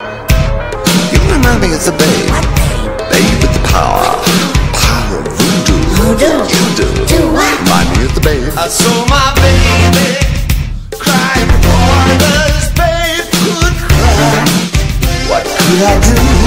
You remind me of the babe. Babe with the power. Power of voodoo. Voodoo. You do. Do what? Remind me of the babe. I saw my baby crying for this babe could cry. What could I do?